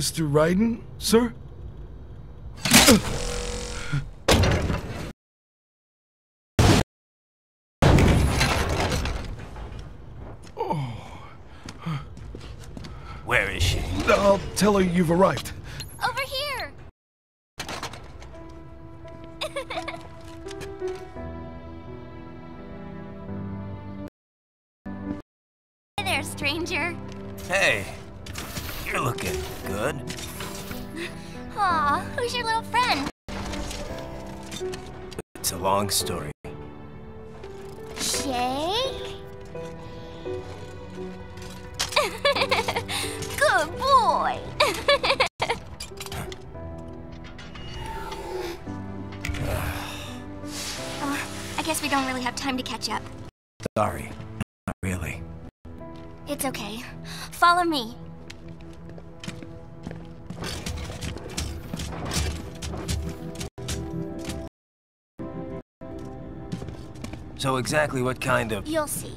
Mr. Raiden, sir? Where is she? I'll tell her you've arrived. Story. Shake? Good boy! Uh, I guess we don't really have time to catch up. Sorry. Not really. It's okay. Follow me. So exactly what kind of... You'll see.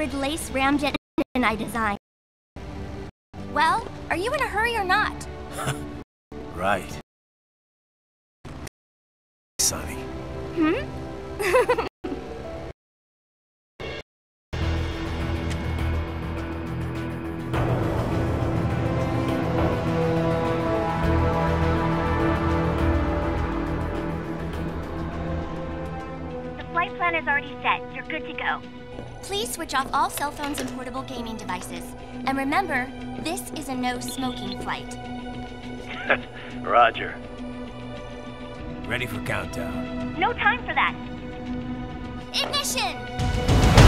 Hybrid lace ramjet engine I designed. Well, are you in a hurry or not? Right. Sunny. Hmm? The flight plan is already set. You're good to go. Please switch off all cell phones and portable gaming devices. And remember, this is a no smoking flight. Roger. Ready for countdown. No time for that. Ignition!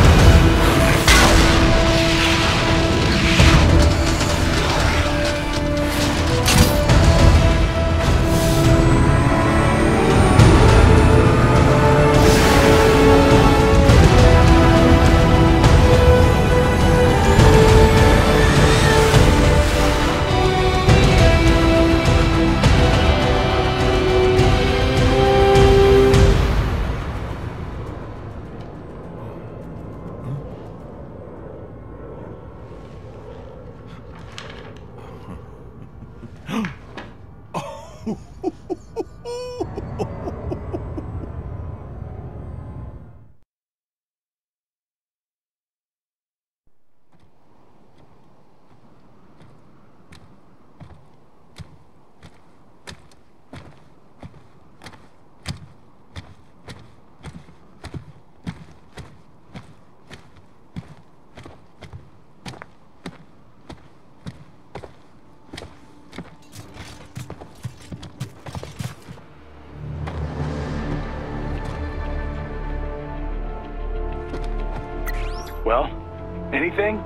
Anything?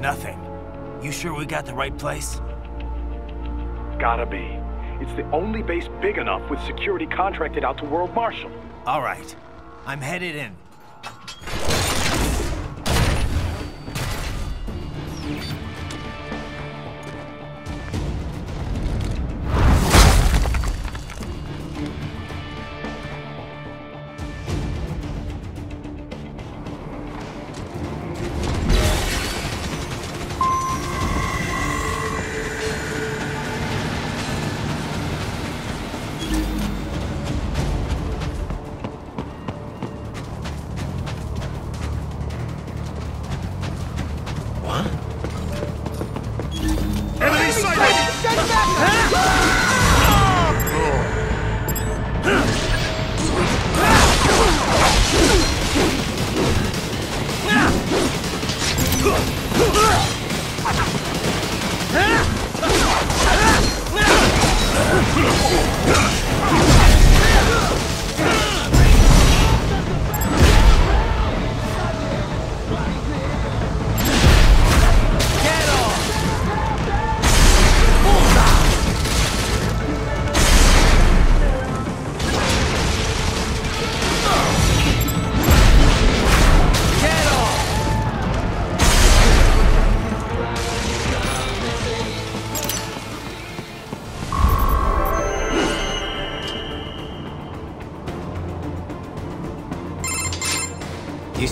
Nothing. You sure we got the right place? Gotta be. It's the only base big enough with security contracted out to World Marshal. All right. I'm headed in.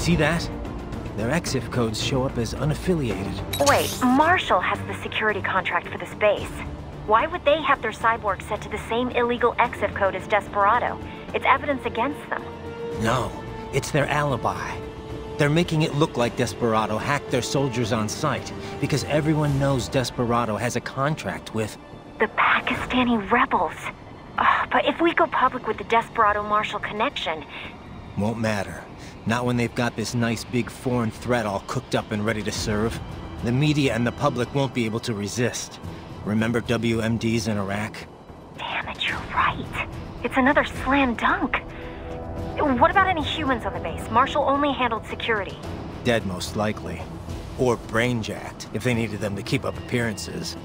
See that? Their IFF codes show up as unaffiliated. Wait, Marshal has the security contract for this base. Why would they have their cyborg set to the same illegal IFF code as Desperado? It's evidence against them. No, it's their alibi. They're making it look like Desperado hacked their soldiers on site, because everyone knows Desperado has a contract with... The Pakistani rebels. Ugh, but if we go public with the Desperado Marshal connection, Won't matter. Not when they've got this nice big foreign threat all cooked up and ready to serve. The media and the public won't be able to resist. Remember WMDs in Iraq? damn it, you're right. It's another slam dunk. What about any humans on the base? Marshal only handled security. Dead most likely. Or brainjacked, if they needed them to keep up appearances.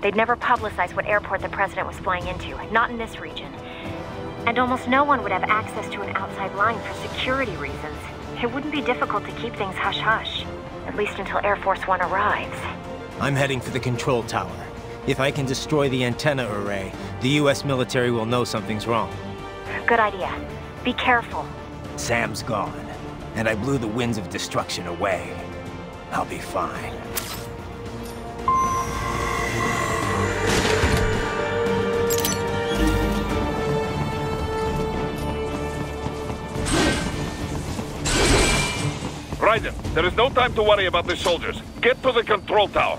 They'd never publicize what airport the president was flying into, not in this region. And almost no one would have access to an outside line for security reasons. It wouldn't be difficult to keep things hush-hush, at least until Air Force One arrives. I'm heading for the control tower. If I can destroy the antenna array, the US military will know something's wrong. Good idea. Be careful. Sam's gone, and I blew the winds of destruction away. I'll be fine. Raiden, there is no time to worry about the soldiers. Get to the control tower.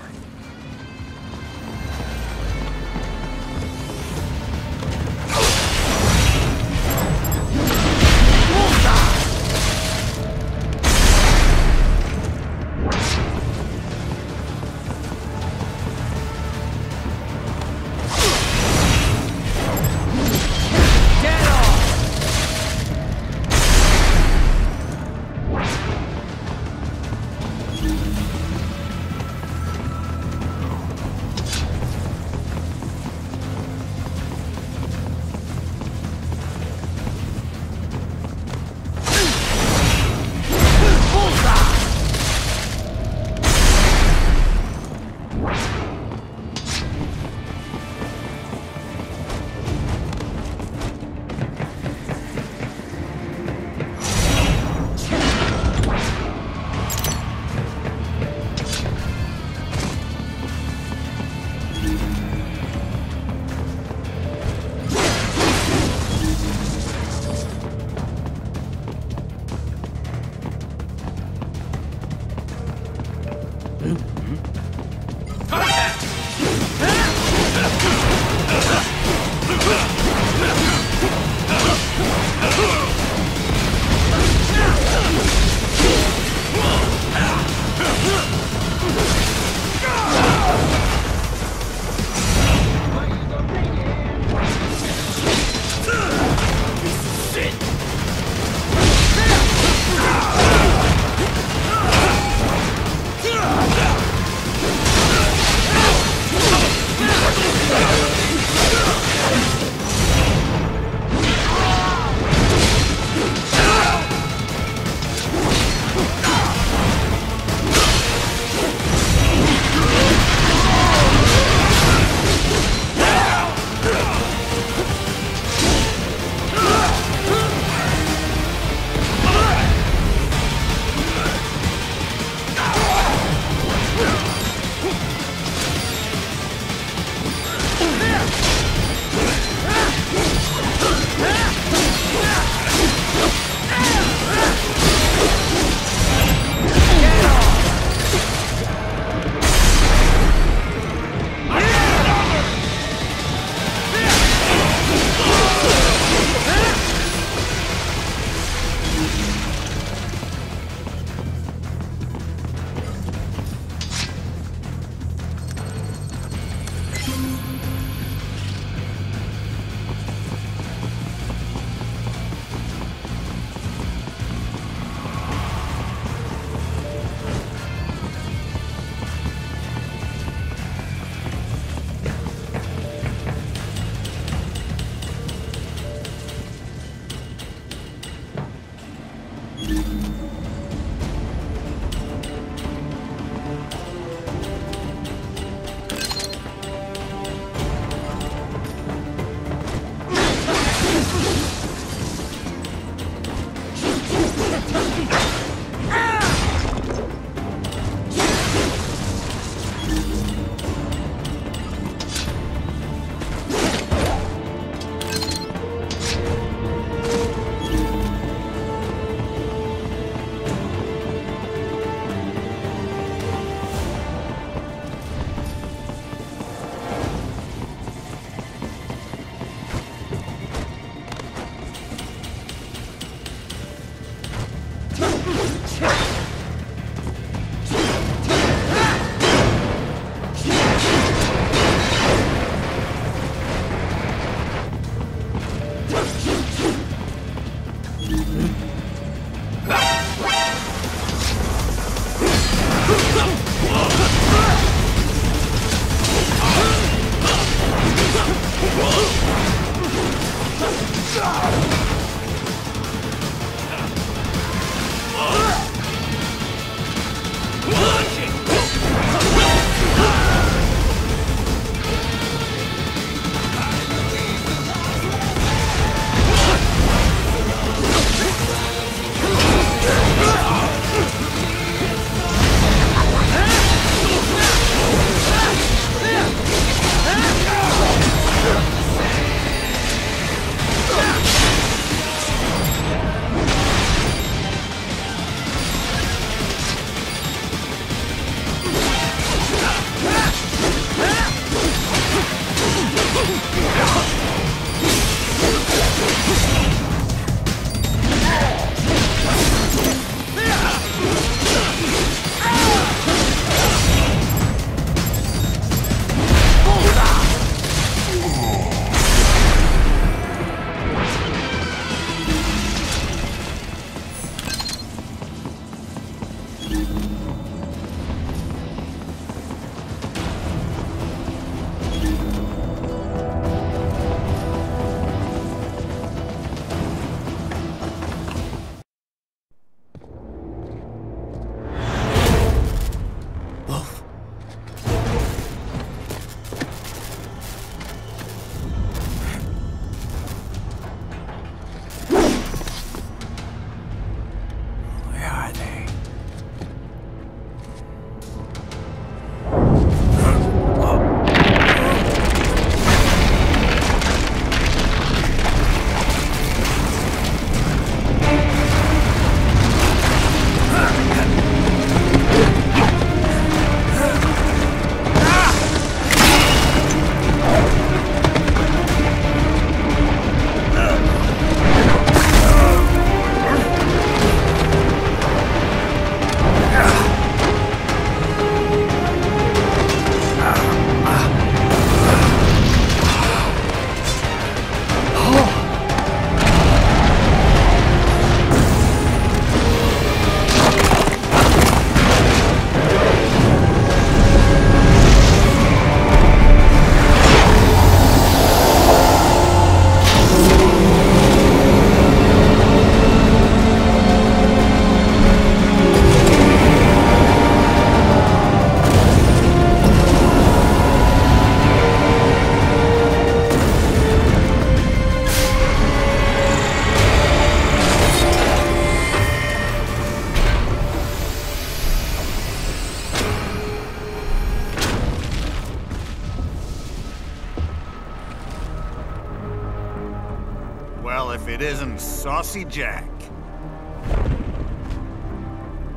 Jack.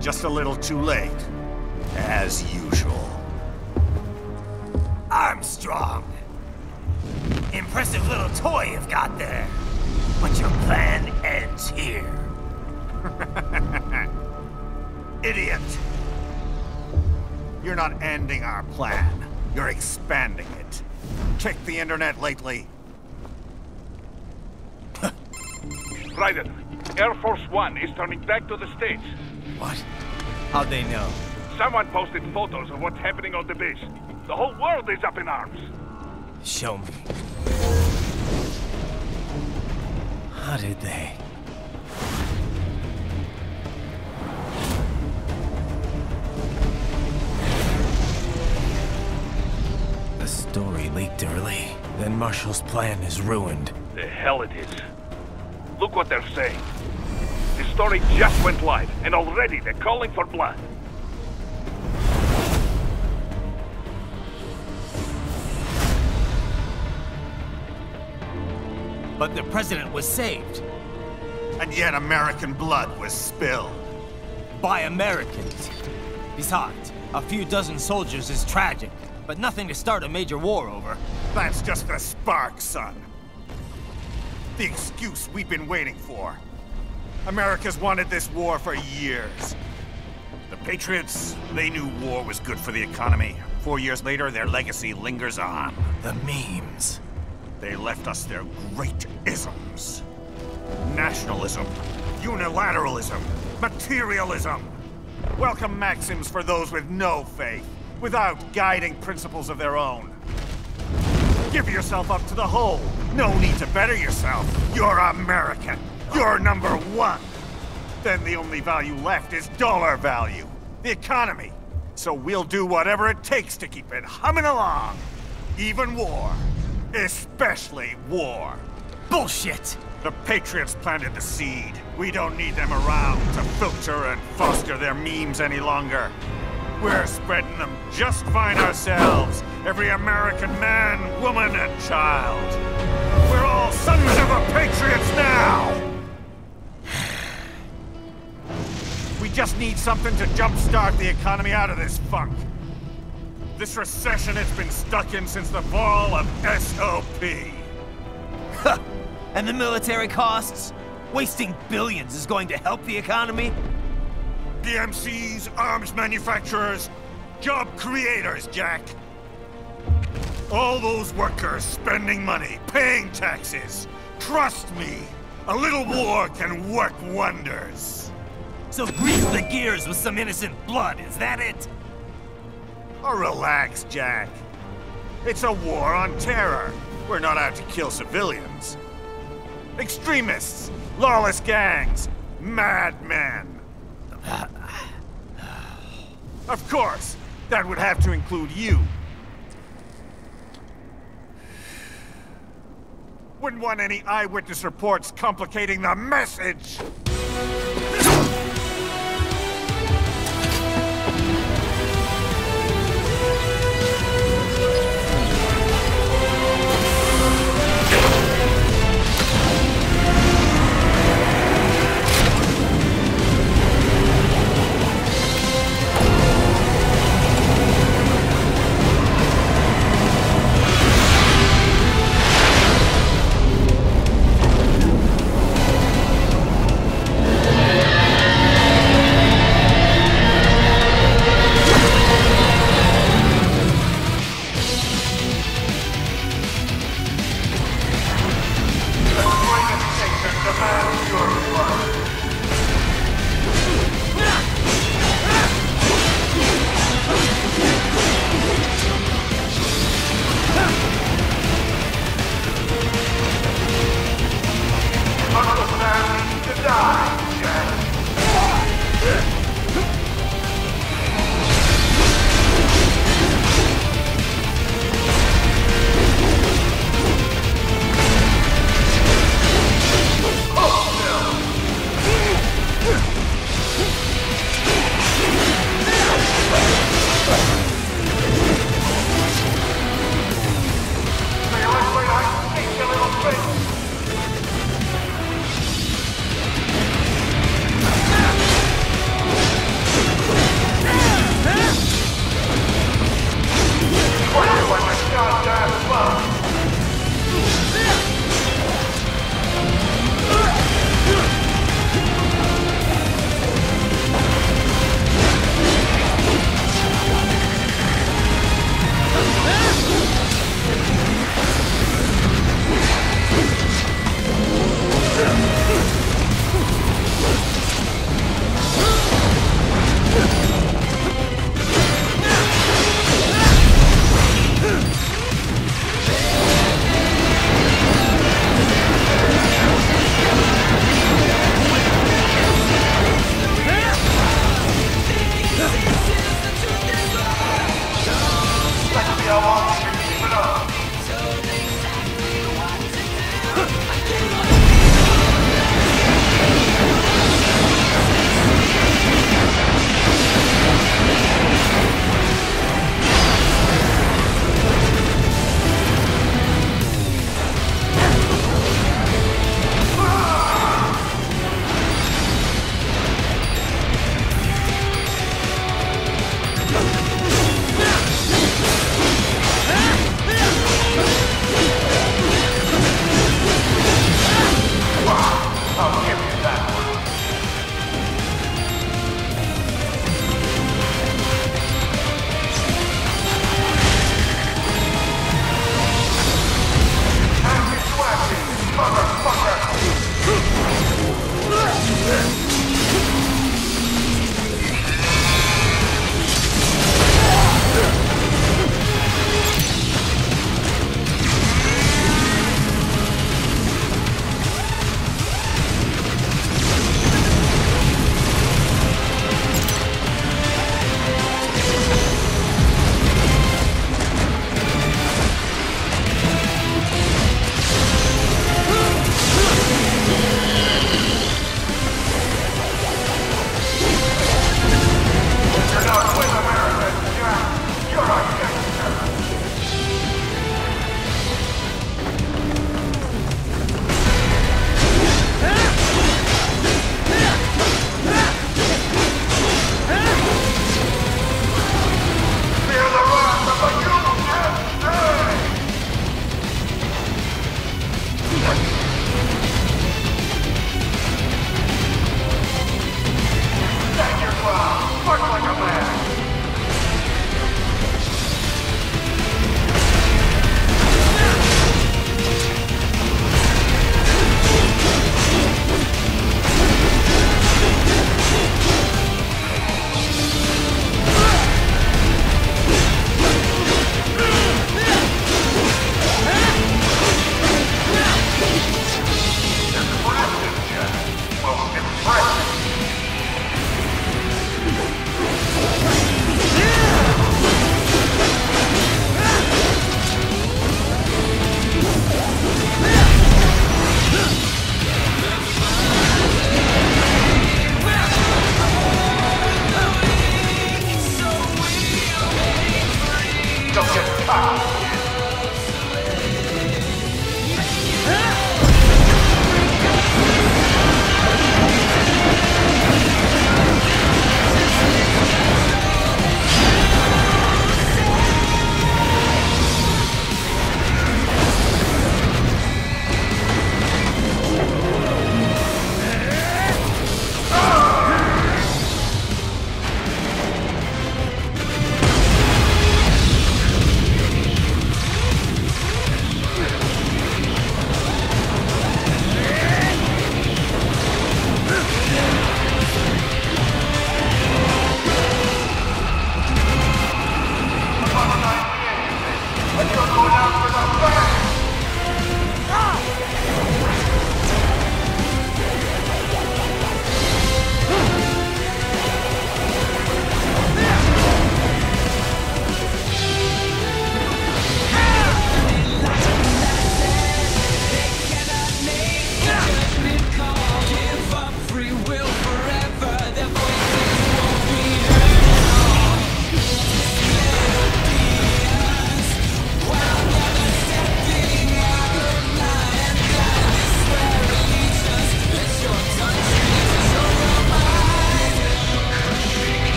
Just a little too late, as usual. Armstrong. Impressive little toy you've got there. But your plan ends here. Idiot! You're not ending our plan. You're expanding it. Check the internet lately. Air Force One is turning back to the States. What? How'd they know? Someone posted photos of what's happening on the base. The whole world is up in arms. Show me. How did they? The story leaked early. Then Marshal's plan is ruined. The hell it is. Look what they're saying. The story just went live, and already they're calling for blood. But the president was saved And yet American blood was spilled. by Americans. Besides, a few dozen soldiers is tragic, but nothing to start a major war over. That's just the spark, son. The excuse we've been waiting for. America's wanted this war for years. The Patriots, they knew war was good for the economy. Four years later, their legacy lingers on. The memes. They left us their great isms. Nationalism, unilateralism, materialism. Welcome maxims for those with no faith, without guiding principles of their own. Give yourself up to the whole, No need to better yourself. You're American. You're number one. Then the only value left is dollar value. The economy. So we'll do whatever it takes to keep it humming along. Even war. Especially war. Bullshit! The Patriots planted the seed. We don't need them around to filter and foster their memes any longer. We're spreading them just fine ourselves. Every American man, woman, and child. We're all sons of the Patriots now! Just need something to jumpstart the economy out of this funk. This recession it's been stuck in since the fall of SOP. And the military costs? Wasting billions is going to help the economy? PMCs, arms manufacturers, job creators, Jack. All those workers spending money, paying taxes. Trust me, a little war can work wonders. So grease the gears with some innocent blood, is that it? Oh, relax, Jack. It's a war on terror. We're not out to kill civilians. Extremists, lawless gangs, madmen. Of course, that would have to include you. Wouldn't want any eyewitness reports complicating the message.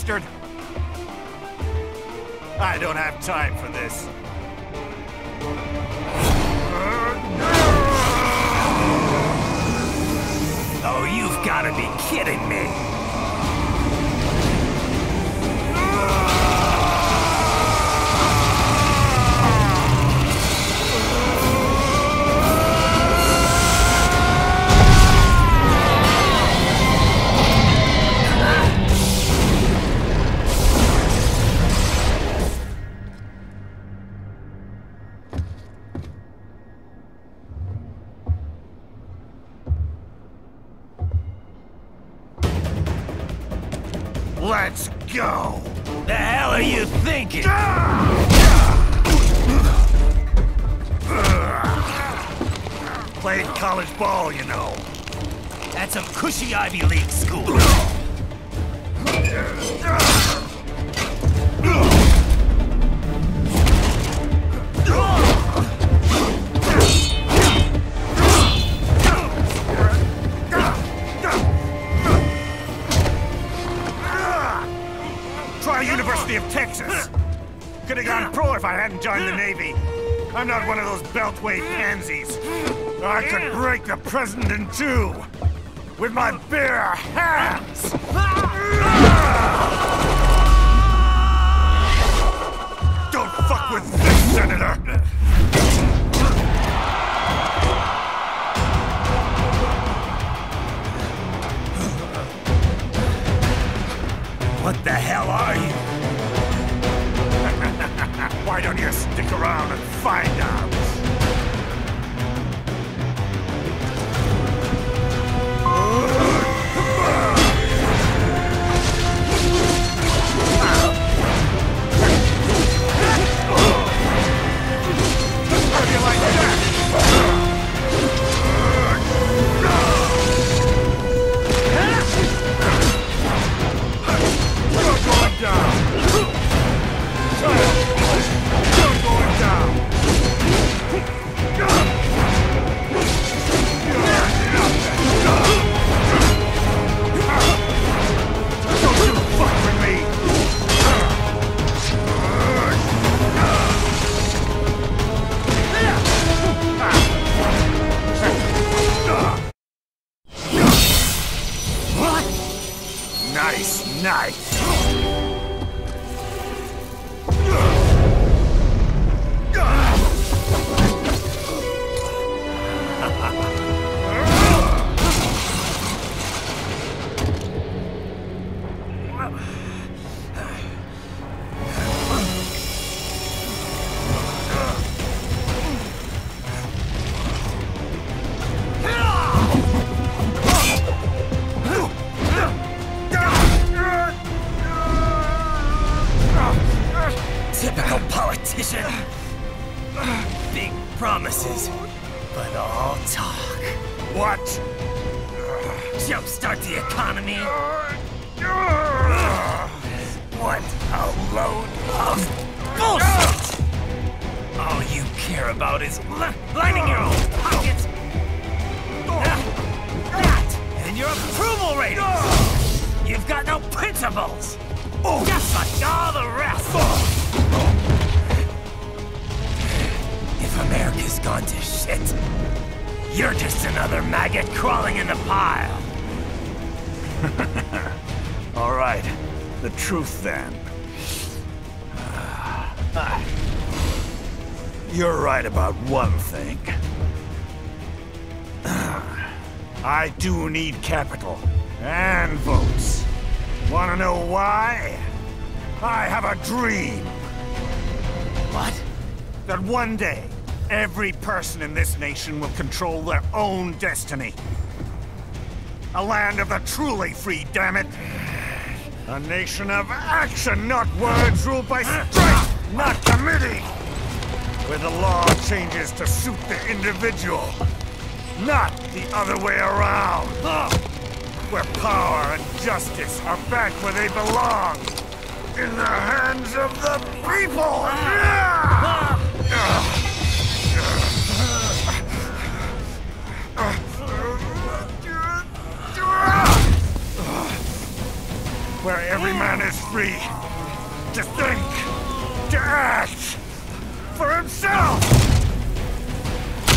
Bastard. I don't have time for this. If I hadn't joined the Navy. I'm not one of those beltway pansies. I could break the president in two with my bare hands. Don't fuck with this, Senator. What the hell are you? Why don't you stick around and find out? How Nice, about one thing. Ah, I do need capital and votes. Wanna know why? I have a dream What? that one day, every person in this nation will control their own destiny. A land of the truly free, damn it! A nation of action, not words, ruled by strength, not committee! Where the law changes to suit the individual, not the other way around! Where power and justice are back where they belong! In the hands of the people! where every man is free to think, to act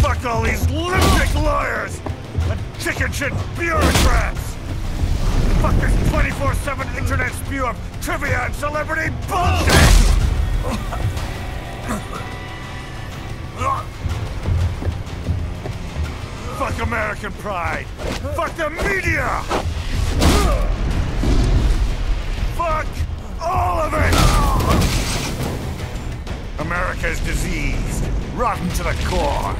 Fuck all these lunatic lawyers and chicken shit bureaucrats. Fuck this 24-7 internet spew of trivia and celebrity bullshit! Fuck American pride! Fuck the media! Fuck all of it! America's diseased, rotten to the core.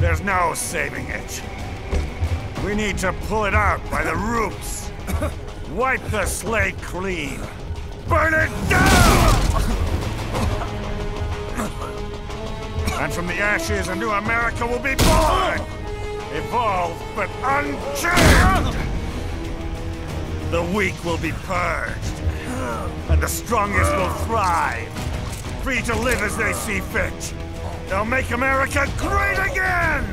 There's no saving it. We need to pull it out by the roots. Wipe the slate clean. Burn it down! And from the ashes, a new America will be born! Evolved, but unchained! The weak will be purged, and the strongest will thrive, free to live as they see fit. They'll make America great again!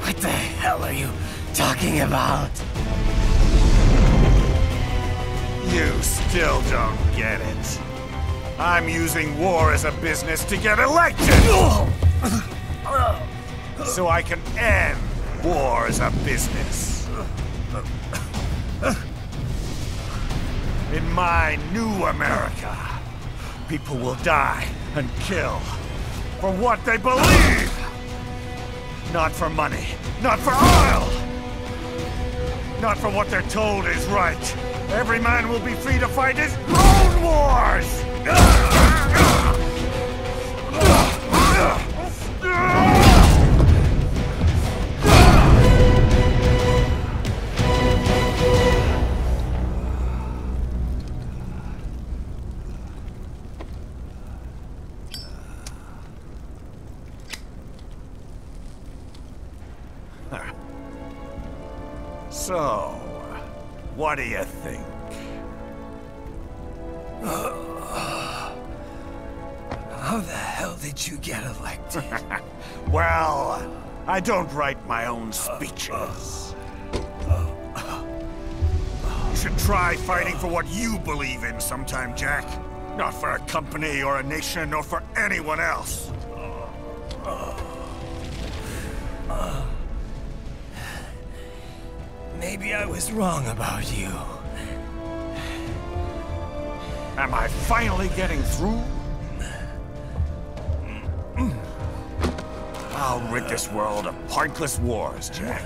What the hell are you talking about? You still don't get it. I'm using war as a business to get elected! So I can end war as a business. In my new America, people will die and kill for what they believe! Not for money, not for oil! Not for what they're told is right. Every man will be free to fight his own wars! what do you think? How the hell did you get elected? Well, I don't write my own speeches. You should try fighting for what you believe in sometime, Jack. Not for a company or a nation or for anyone else. Maybe I was wrong about you. Am I finally getting through? I'll rid this world of pointless wars, Jack.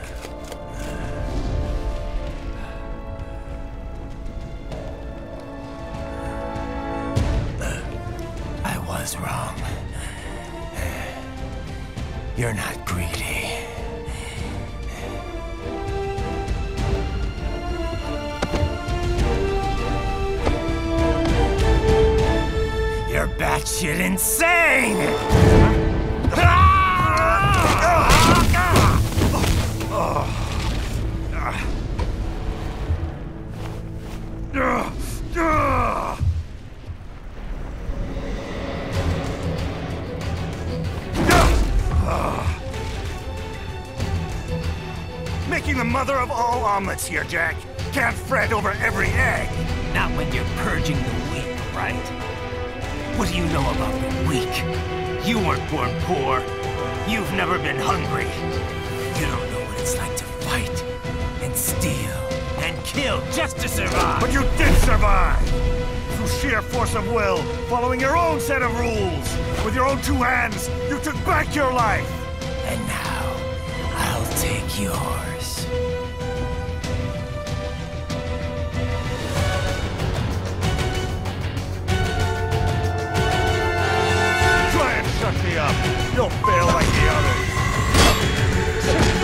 Here, Jack. Can't fret over every egg. Not when you're purging the weak, right? What do you know about the weak? You weren't born poor. You've never been hungry. You don't know what it's like to fight and steal and kill just to survive. But you did survive! Through sheer force of will, following your own set of rules. With your own two hands, you took back your life! And now, I'll take yours. You'll fail like the others!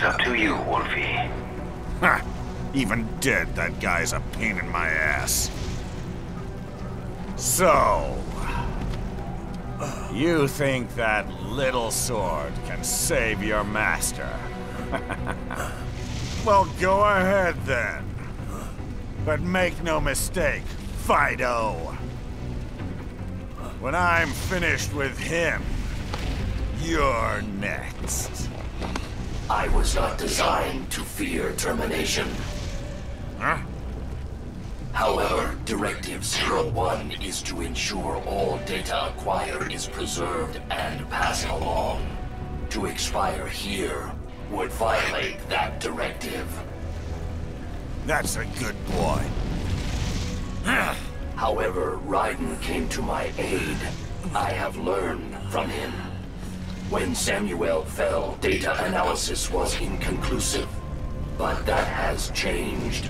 Is up to you, Wolfie. Ha! Even dead, that guy's a pain in my ass. So... You think that little sword can save your master? well, go ahead then. But make no mistake, Fido. When I'm finished with him, you're next. I was not designed to fear termination. Huh? However, Directive 01 is to ensure all data acquired is preserved and passed along. To expire here would violate that directive. That's a good boy. However, Raiden came to my aid. I have learned from him. When Samuel fell, data analysis was inconclusive. But that has changed.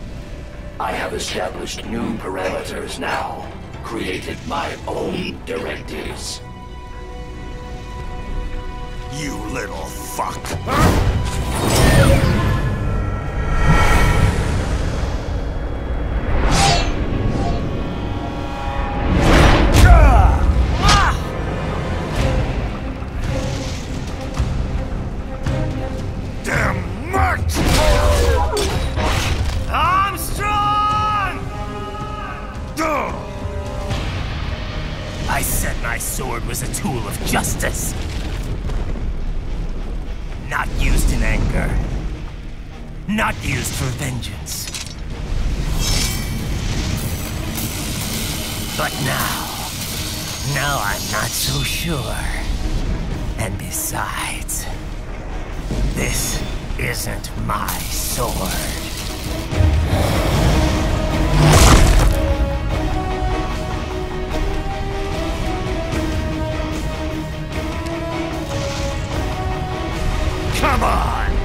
I have established new parameters now, created my own directives. You little fuck. Come on!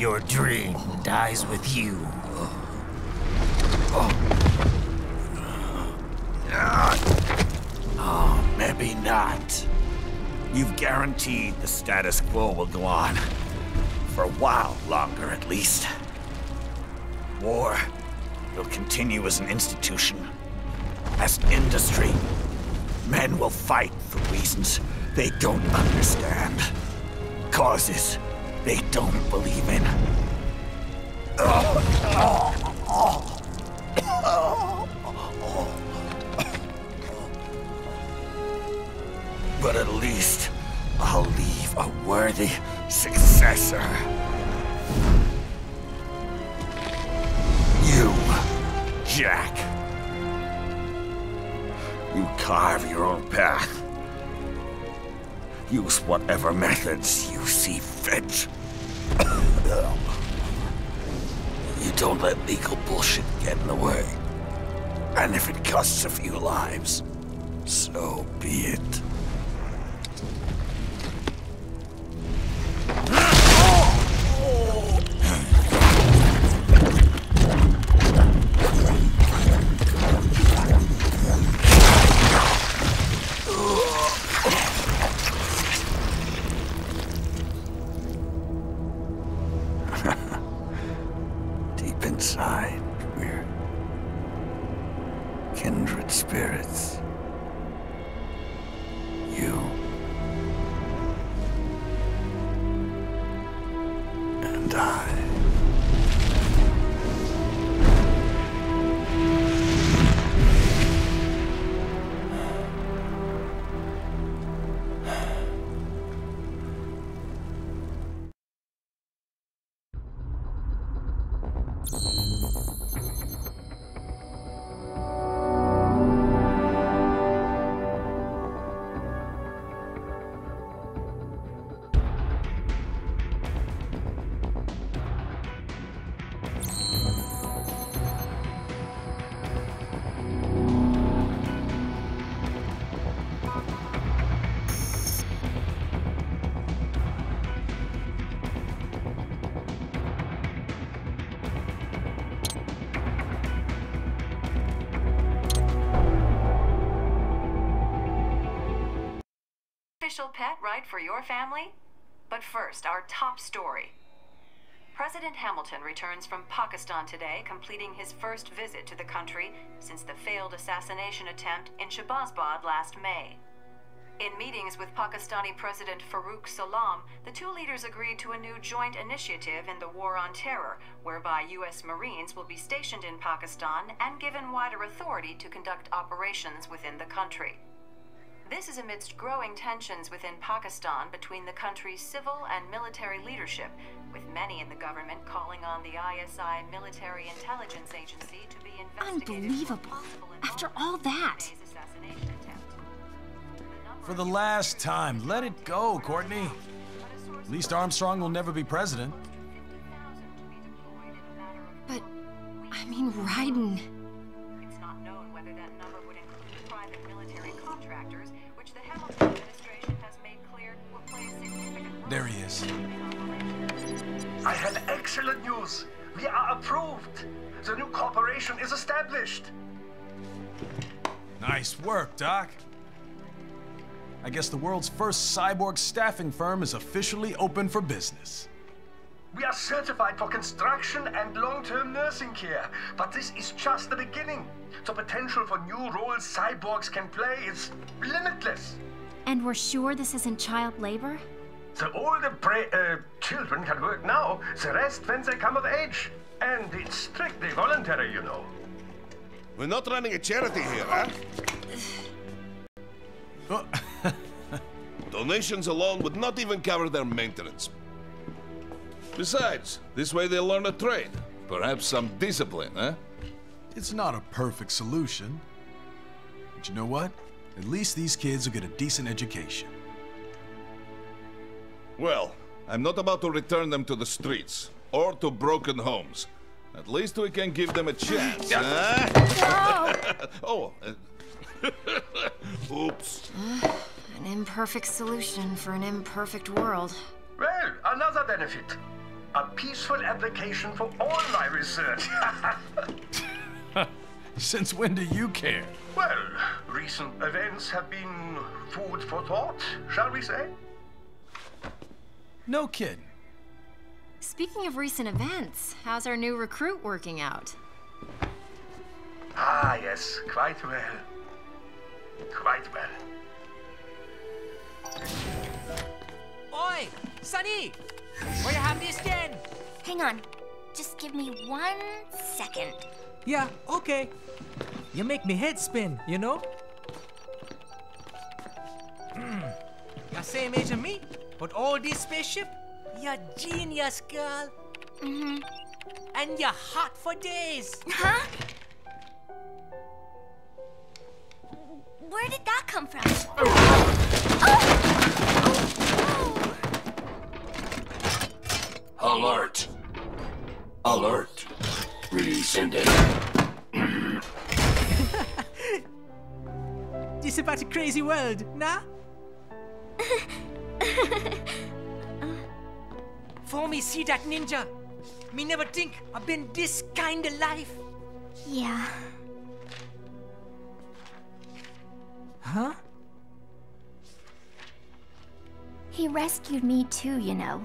Your dream dies with you. Oh, maybe not. You've guaranteed the status quo will go on. For a while longer, at least. War will continue as an institution, as an industry. Men will fight for reasons they don't understand. Causes they don't believe in. But at least I'll leave a worthy successor. You, Jack. You carve your own path. Use whatever methods you see fit. you don't let legal bullshit get in the way. And if it costs a few lives, so be it. Official pet right for your family? But first, our top story. President Hamilton returns from Pakistan today, completing his first visit to the country since the failed assassination attempt in Shabazbad last May. In meetings with Pakistani President Farooq Salam, the two leaders agreed to a new joint initiative in the War on Terror, whereby U.S. Marines will be stationed in Pakistan and given wider authority to conduct operations within the country. This is amidst growing tensions within Pakistan between the country's civil and military leadership, with many in the government calling on the ISI military intelligence agency to be investigated. Unbelievable. After all that. For the last time, let it go, Courtney. At least Armstrong will never be president. But, I mean, Raiden. There he is. I have excellent news. We are approved. The new corporation is established. Nice work, Doc. I guess the world's first cyborg staffing firm is officially open for business. We are certified for construction and long-term nursing care, but this is just the beginning. The potential for new roles cyborgs can play is limitless. And we're sure this isn't child labor? The older pra- uh, children can work now, the rest when they come of age. And it's strictly voluntary, you know. We're not running a charity here, huh? Donations alone would not even cover their maintenance. Besides, this way they'll learn a trade. Perhaps some discipline, eh? It's not a perfect solution. But you know what? At least these kids will get a decent education. Well, I'm not about to return them to the streets or to broken homes. At least we can give them a chance, huh? oh. uh, Oops. An imperfect solution for an imperfect world. Well, another benefit. A peaceful application for all my research. Since when do you care? well, recent events have been food for thought, shall we say? No kidding. Speaking of recent events, how's our new recruit working out? Ah, yes, quite well. Quite well. Oi, Sunny! Where you have this then? Hang on. Just give me one second. Yeah, okay. You make me head spin, you know? Hmm. You same age as me, but all this spaceship, you're genius, girl. Mm-hmm. And you're hot for days. Huh? Where did that come from? Alert! Alert! Rescinding. This about a crazy world, nah? For me see that ninja, me never think I've been this kind of life. Yeah. Huh? He rescued me too, you know.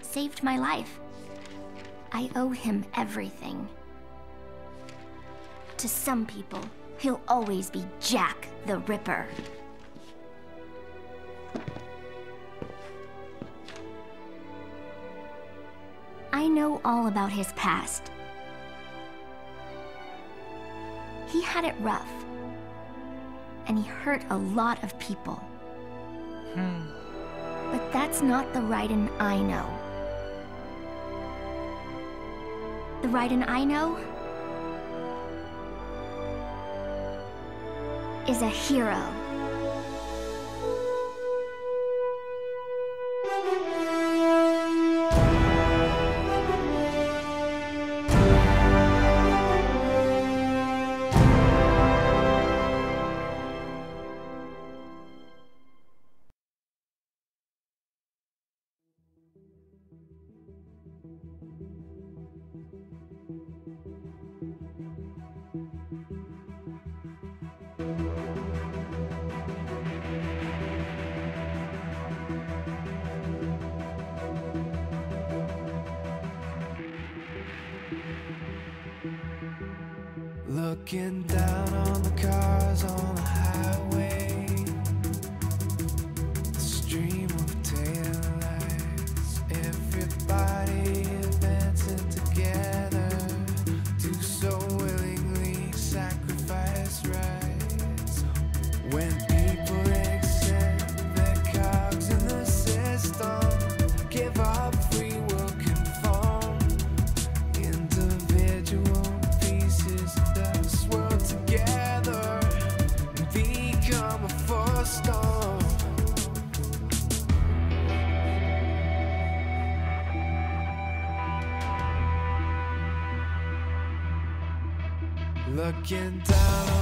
Saved my life. I owe him everything. To some people, he'll always be Jack the Ripper. I know all about his past. He had it rough. And he hurt a lot of people. Hmm. But that's not the Raiden I know. The Raiden I know is a hero. Looking down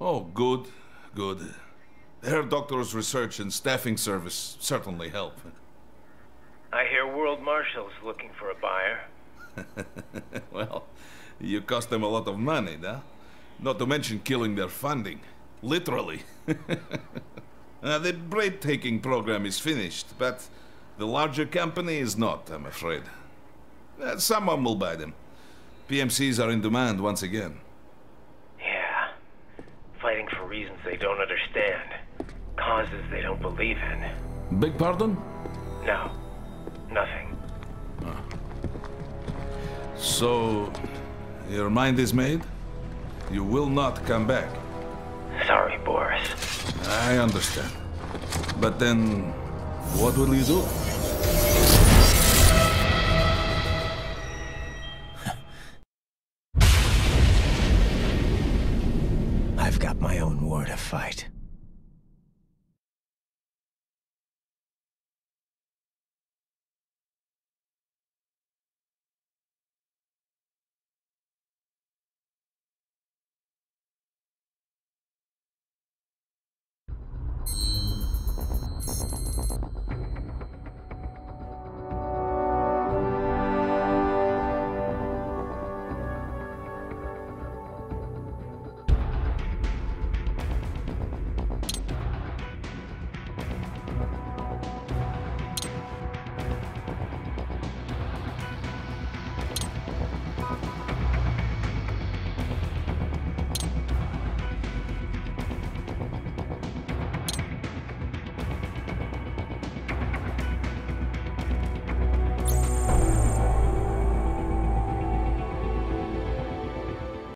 Oh, good, good. Herr Doktor's research and staffing service certainly help. I hear World Marshal's looking for a buyer. well, you cost them a lot of money, no? Not to mention killing their funding. Literally. uh, the breathtaking program is finished, but the larger company is not, I'm afraid. Uh, someone will buy them. PMCs are in demand once again. Yeah. Fighting for reasons they don't understand. Causes they don't believe in. Big pardon? No. Nothing. Ah. So, your mind is made? You will not come back. Sorry, Boris. I understand. But then, what will you do? I've got my own war to fight.